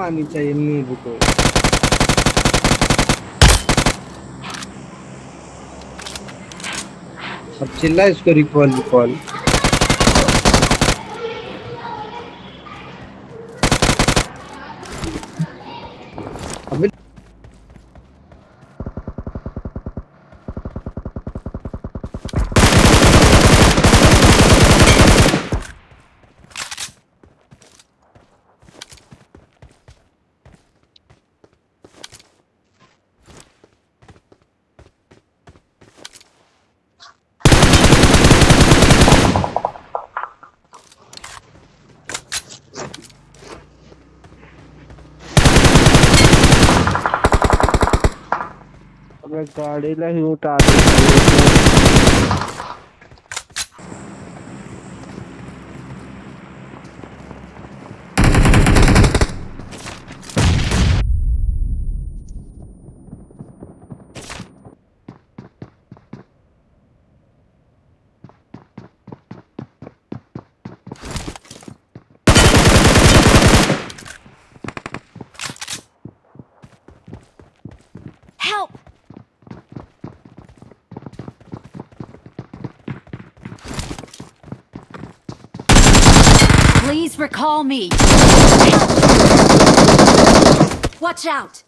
आनी चाहिए नींद को अब चिल्ला इसको रिकॉल रिकॉल ಗಾಡಿಲೇ ಊಟ help! Please recall me. Watch out!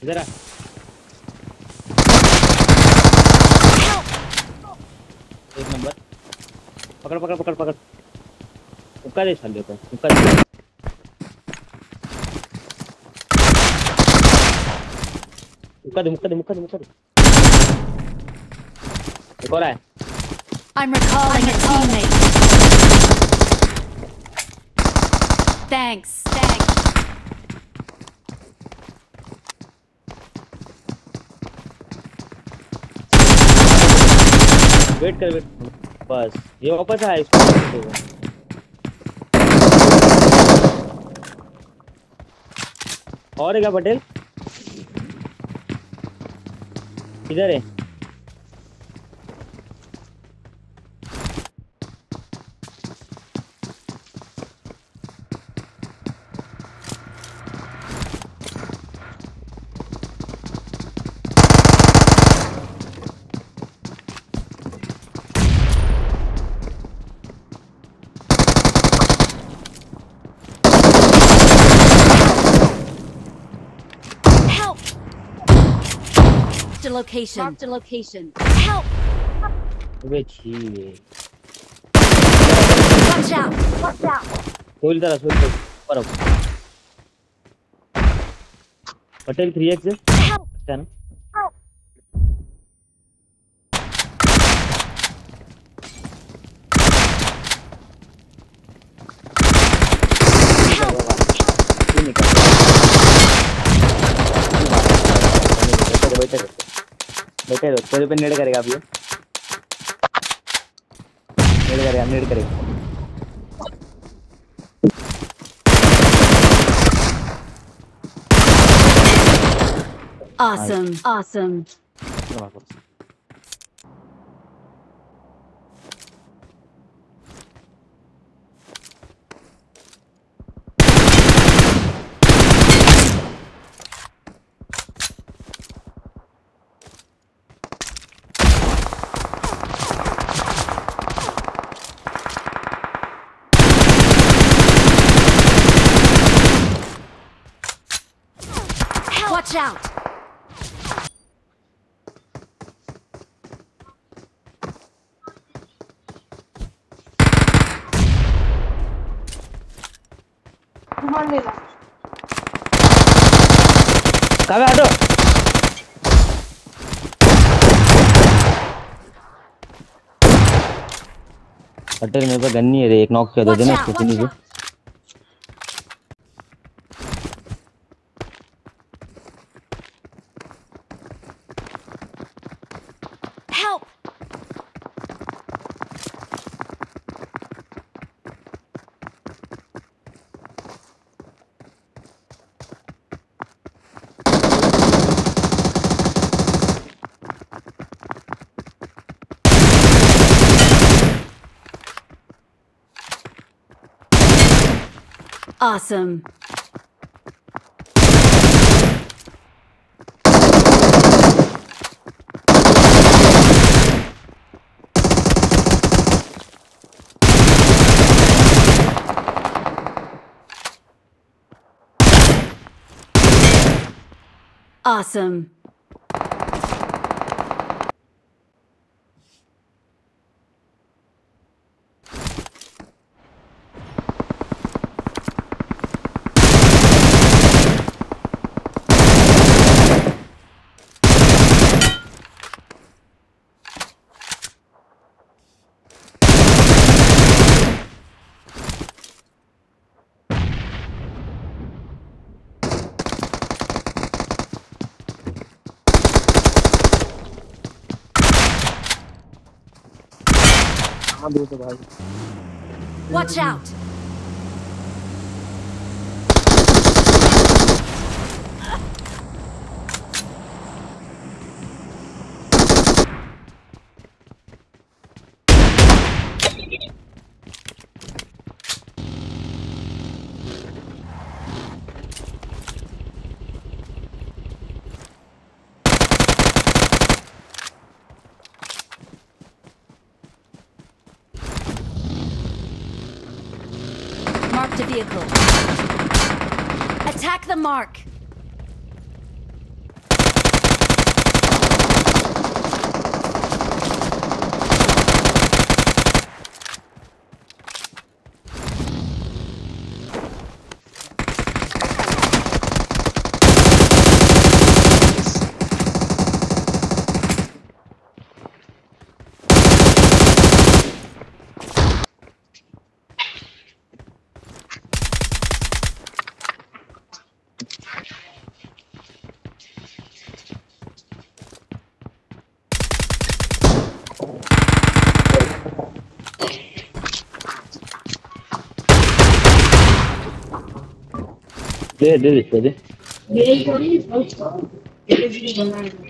Is that a पकड़ पकड़ पकड़ पकड़ उक्का दे साले को उक्का दे उक्का दे उक्का दे उक्का दे उक्का दे एक और है I'm recalling a teammate. Thanks. Thanks wait कर वेट बस ये वापस आया इसको और है क्या पटेल इधर है Marked a location. Marked a location. Help! Which Watch out! Watch out! Soil the soil the. Parab. Patel 3x. Help! Stand. बेटे दो कोई पे नेड करेगा अभी नेड करेगा नेड करेगा Awesome, awesome. Watch out! कब हटो अटल मेरे पास गन्नी है रे एक नॉक किया दे देना इसको मुझे Awesome. Awesome. Watch out! vehicle. Attack the mark. Ne dedi Şöyle dur dedi?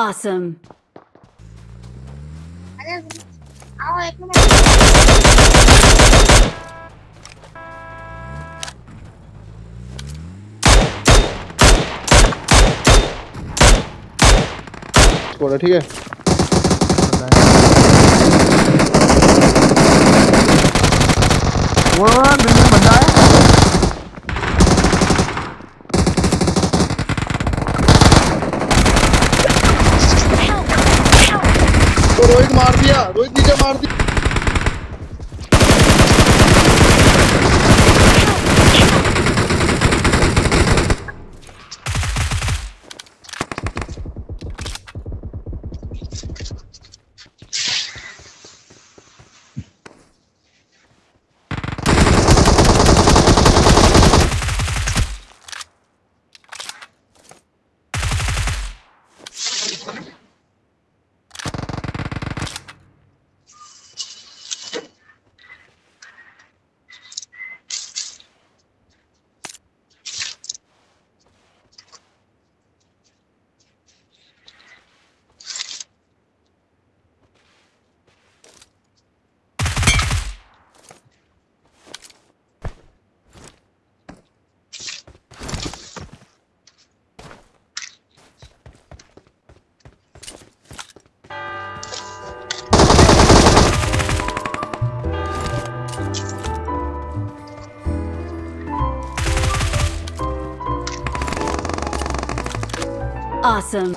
Awesome. Score, ठीक है. One, बिल्कुल बंदा है. रोहित मार दिया रोहित नीचे मार दिया Awesome.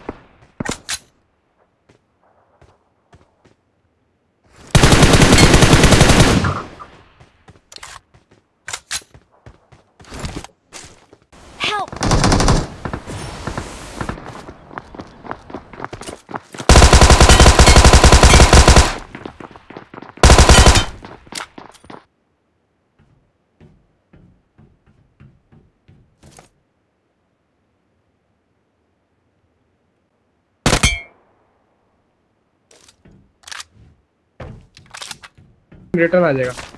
रिटर्न आ जाएगा